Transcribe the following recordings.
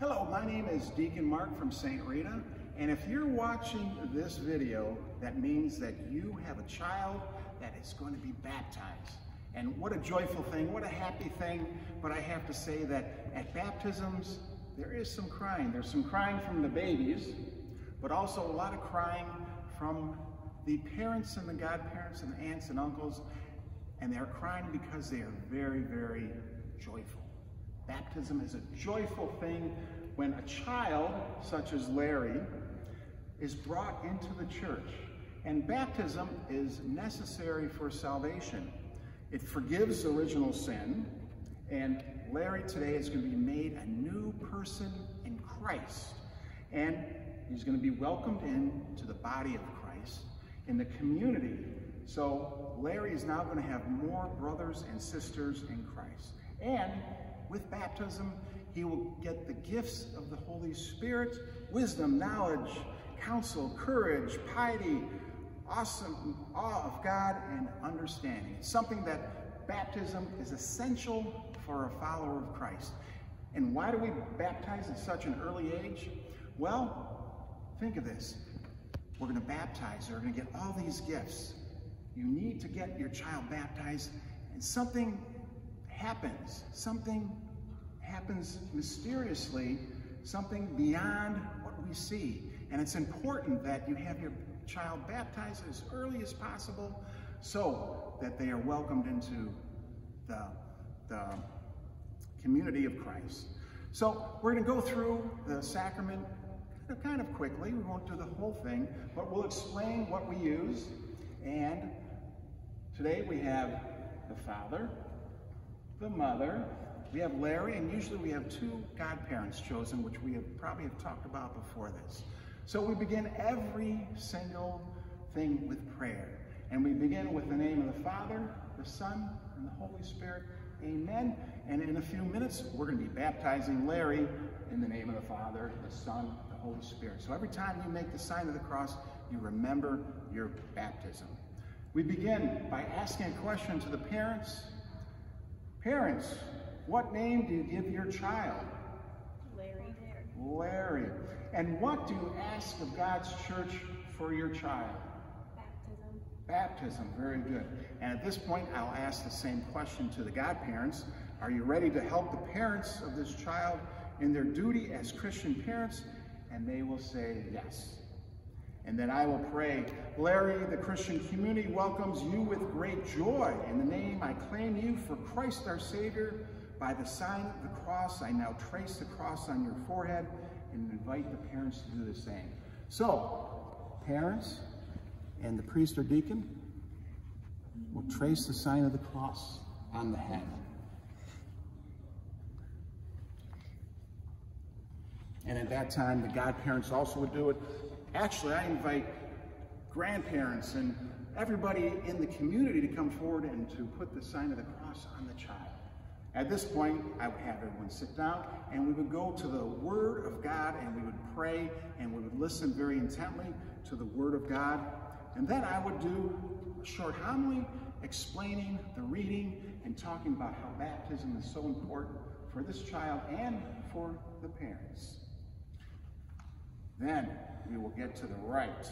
Hello, my name is Deacon Mark from St. Rita, and if you're watching this video, that means that you have a child that is going to be baptized. And what a joyful thing, what a happy thing, but I have to say that at baptisms, there is some crying. There's some crying from the babies, but also a lot of crying from the parents and the godparents and the aunts and uncles, and they're crying because they are very, very joyful. Baptism is a joyful thing when a child, such as Larry, is brought into the church. And baptism is necessary for salvation. It forgives original sin, and Larry today is going to be made a new person in Christ. And he's going to be welcomed into the body of Christ in the community. So Larry is now going to have more brothers and sisters in Christ. And with baptism, he will get the gifts of the Holy Spirit, wisdom, knowledge, counsel, courage, piety, awesome awe of God, and understanding. It's something that baptism is essential for a follower of Christ. And why do we baptize at such an early age? Well, think of this. We're going to baptize. They're going to get all these gifts. You need to get your child baptized, and something happens. Something happens mysteriously, something beyond what we see. And it's important that you have your child baptized as early as possible so that they are welcomed into the, the community of Christ. So we're going to go through the sacrament kind of quickly. We won't do the whole thing, but we'll explain what we use. And today we have the Father, the Mother, we have Larry, and usually we have two godparents chosen, which we have probably have talked about before this. So we begin every single thing with prayer. And we begin with the name of the Father, the Son, and the Holy Spirit. Amen. And in a few minutes, we're going to be baptizing Larry in the name of the Father, the Son, the Holy Spirit. So every time you make the sign of the cross, you remember your baptism. We begin by asking a question to the parents. Parents, what name do you give your child? Larry. Larry. And what do you ask of God's church for your child? Baptism. Baptism, very good. And at this point, I'll ask the same question to the godparents. Are you ready to help the parents of this child in their duty as Christian parents? And they will say yes. And then I will pray, Larry, the Christian community welcomes you with great joy. In the name I claim you for Christ our Savior. By the sign of the cross, I now trace the cross on your forehead and invite the parents to do the same. So, parents and the priest or deacon will trace the sign of the cross on the head. And at that time, the godparents also would do it. Actually, I invite grandparents and everybody in the community to come forward and to put the sign of the cross on the child. At this point, I would have everyone sit down and we would go to the Word of God and we would pray and we would listen very intently to the Word of God. And then I would do a short homily explaining the reading and talking about how baptism is so important for this child and for the parents. Then we will get to the rite.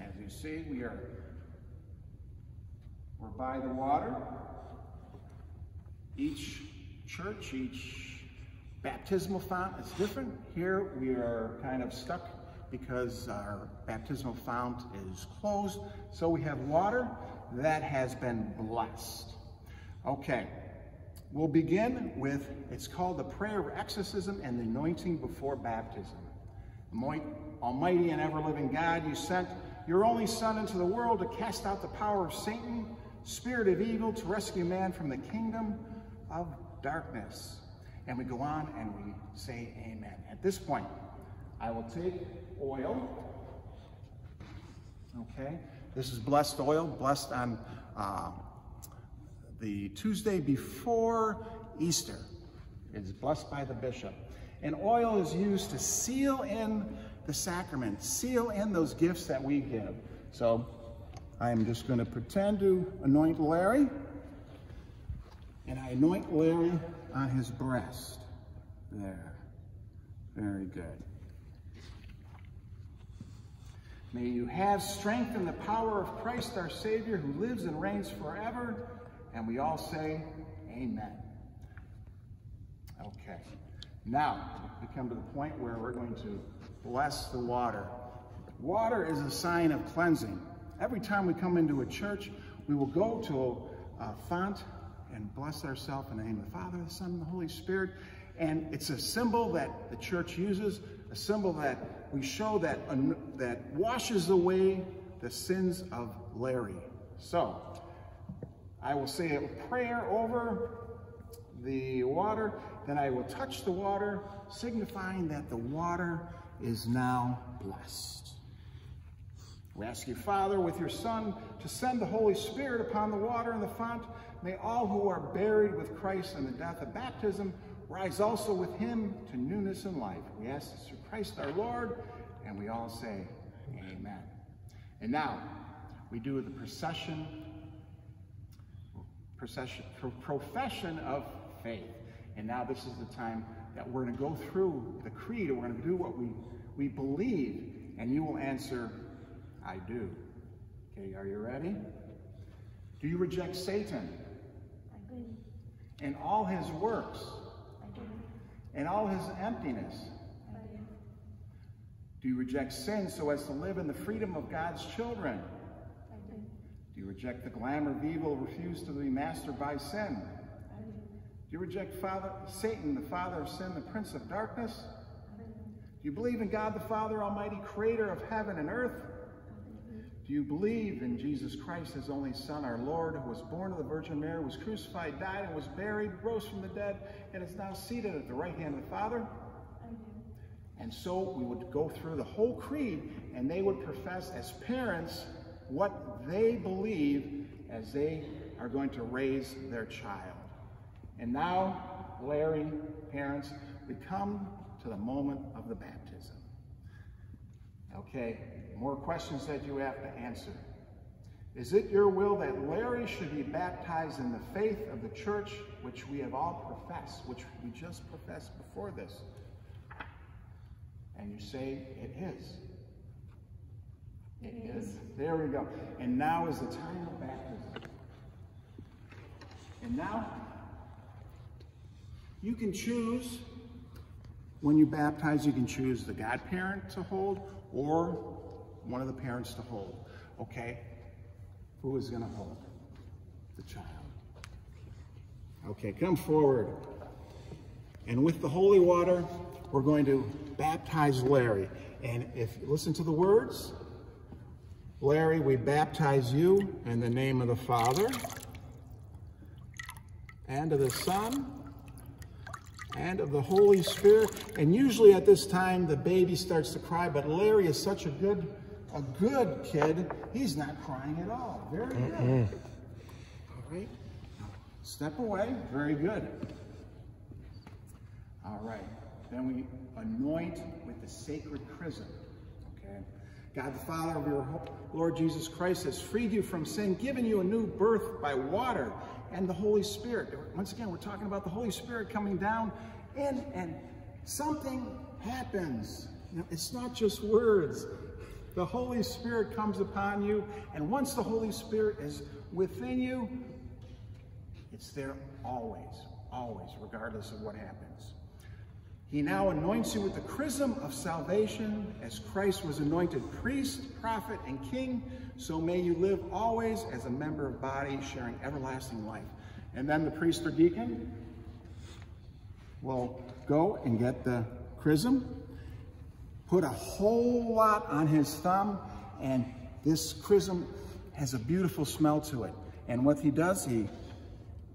As you see, we are we're by the water. Each church, each baptismal font is different. Here we are kind of stuck because our baptismal font is closed. So we have water that has been blessed. Okay, we'll begin with, it's called the prayer of exorcism and the anointing before baptism. Almighty and ever-living God, you sent your only son into the world to cast out the power of Satan spirit of evil to rescue man from the kingdom of darkness. And we go on and we say amen. At this point, I will take oil. Okay, this is blessed oil, blessed on uh, the Tuesday before Easter. It's blessed by the bishop. And oil is used to seal in the sacrament, seal in those gifts that we give. So I am just going to pretend to anoint Larry. And I anoint Larry on his breast. There. Very good. May you have strength in the power of Christ our Savior who lives and reigns forever. And we all say, Amen. Okay. Now, we come to the point where we're going to bless the water. Water is a sign of cleansing. Every time we come into a church, we will go to a font and bless ourselves in the name of the Father, the Son, and the Holy Spirit. And it's a symbol that the church uses, a symbol that we show that, uh, that washes away the sins of Larry. So, I will say a prayer over the water, then I will touch the water, signifying that the water is now blessed. We ask you, Father, with your Son, to send the Holy Spirit upon the water and the font. May all who are buried with Christ in the death of baptism rise also with him to newness in life. We ask this through Christ our Lord, and we all say, Amen. And now, we do the procession, procession, profession of faith. And now this is the time that we're going to go through the creed, and we're going to do what we, we believe, and you will answer, I do. Okay, are you ready? Do you reject Satan? I do. And all his works? I do. And all his emptiness? I do. Do you reject sin so as to live in the freedom of God's children? I do. Do you reject the glamour of evil, refuse to be mastered by sin? I do. Do you reject Father Satan, the father of sin, the prince of darkness? I do. Do you believe in God the Father Almighty, creator of heaven and earth? Do you believe in Jesus Christ, his only Son, our Lord, who was born of the Virgin Mary, was crucified, died, and was buried, rose from the dead, and is now seated at the right hand of the Father? I do. And so we would go through the whole creed, and they would profess as parents what they believe as they are going to raise their child. And now, Larry, parents, we come to the moment of the baptism. Okay, more questions that you have to answer. Is it your will that Larry should be baptized in the faith of the church, which we have all professed, which we just professed before this? And you say, it is. It is. There we go. And now is the time of baptism. And now, you can choose, when you baptize, you can choose the godparent to hold or one of the parents to hold. Okay? Who is going to hold? The child. Okay, come forward. And with the holy water, we're going to baptize Larry. And if listen to the words, Larry, we baptize you in the name of the Father and of the Son and of the Holy Spirit. And usually at this time, the baby starts to cry, but Larry is such a good, a good kid. He's not crying at all. Very good. All right. Step away. Very good. All right. Then we anoint with the sacred chrism. Okay. God the Father of your Lord Jesus Christ has freed you from sin, given you a new birth by water and the Holy Spirit. Once again, we're talking about the Holy Spirit coming down and, and something happens. It's not just words. The Holy Spirit comes upon you, and once the Holy Spirit is within you, it's there always, always, regardless of what happens. He now anoints you with the chrism of salvation as Christ was anointed priest, prophet, and king. So may you live always as a member of body, sharing everlasting life. And then the priest or deacon will go and get the chrism, put a whole lot on his thumb, and this chrism has a beautiful smell to it. And what he does, he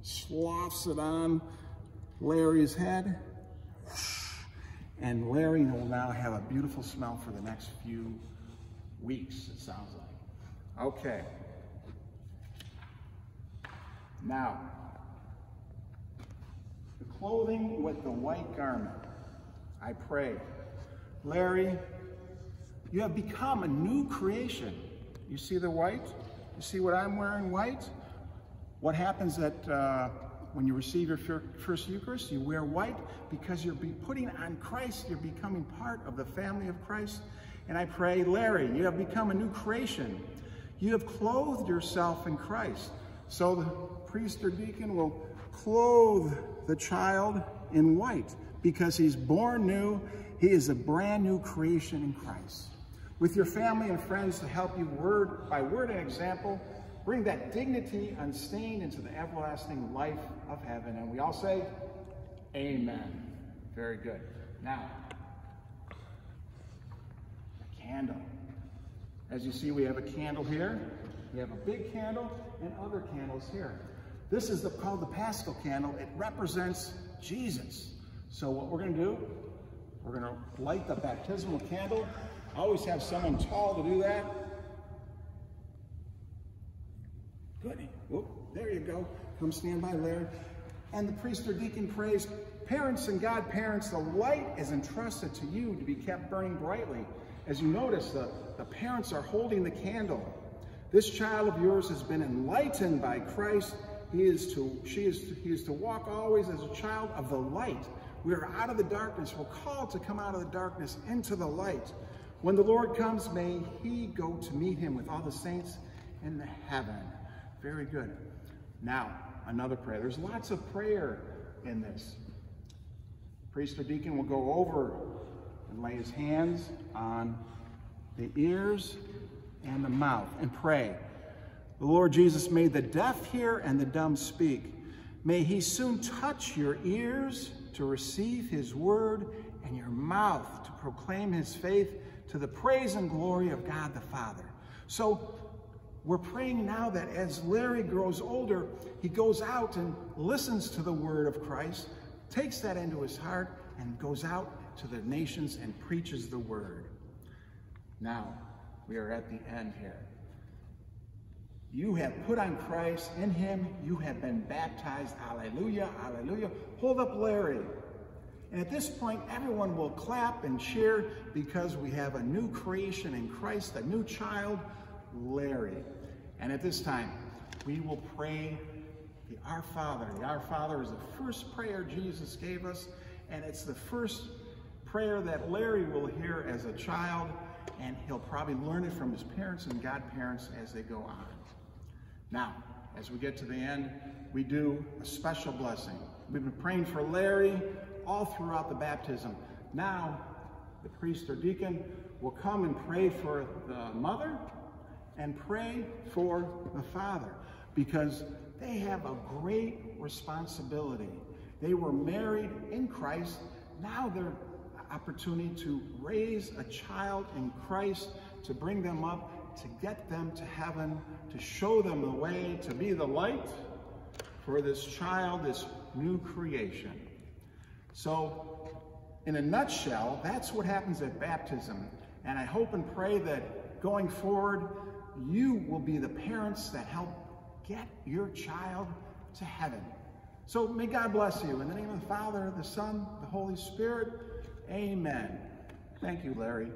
sloughs it on Larry's head, and Larry will now have a beautiful smell for the next few weeks, it sounds like. Okay. Now, the clothing with the white garment. I pray. Larry, you have become a new creation. You see the white? You see what I'm wearing white? What happens at uh, when you receive your first Eucharist, you wear white because you're putting on Christ. You're becoming part of the family of Christ. And I pray, Larry, you have become a new creation. You have clothed yourself in Christ. So the priest or deacon will clothe the child in white because he's born new. He is a brand new creation in Christ. With your family and friends to help you word by word and example, bring that dignity unstained into the everlasting life of heaven. And we all say, Amen. Very good. Now, a candle. As you see, we have a candle here. We have a big candle and other candles here. This is the, called the Paschal candle. It represents Jesus. So what we're going to do, we're going to light the baptismal candle. I always have someone tall to do that. Good. Whoop, there you go. Come stand by, Larry. And the priest or deacon prays, Parents and godparents, the light is entrusted to you to be kept burning brightly. As you notice, the, the parents are holding the candle. This child of yours has been enlightened by Christ. He is to, she is to, he is to walk always as a child of the light. We are out of the darkness. We're called to come out of the darkness into the light. When the Lord comes, may he go to meet him with all the saints in the heaven. Very good. Now, another prayer. There's lots of prayer in this. Priest or deacon will go over and lay his hands on the ears and the mouth and pray. The Lord Jesus made the deaf hear and the dumb speak. May he soon touch your ears to receive his word and your mouth to proclaim his faith to the praise and glory of God the Father. So we're praying now that as Larry grows older, he goes out and listens to the word of Christ, takes that into his heart, and goes out to the nations and preaches the word. Now, we are at the end here. You have put on Christ. In him, you have been baptized. Alleluia, alleluia. Hold up Larry. And at this point, everyone will clap and cheer because we have a new creation in Christ, a new child, Larry. And at this time, we will pray the Our Father. The Our Father is the first prayer Jesus gave us, and it's the first prayer that Larry will hear as a child, and he'll probably learn it from his parents and godparents as they go on. Now, as we get to the end, we do a special blessing. We've been praying for Larry all throughout the baptism. Now, the priest or deacon will come and pray for the mother and pray for the Father because they have a great responsibility. They were married in Christ. Now their opportunity to raise a child in Christ, to bring them up, to get them to heaven, to show them the way, to be the light for this child, this new creation. So, in a nutshell, that's what happens at baptism. And I hope and pray that going forward, you will be the parents that help get your child to heaven. So may God bless you. In the name of the Father, the Son, the Holy Spirit, amen. Thank you, Larry.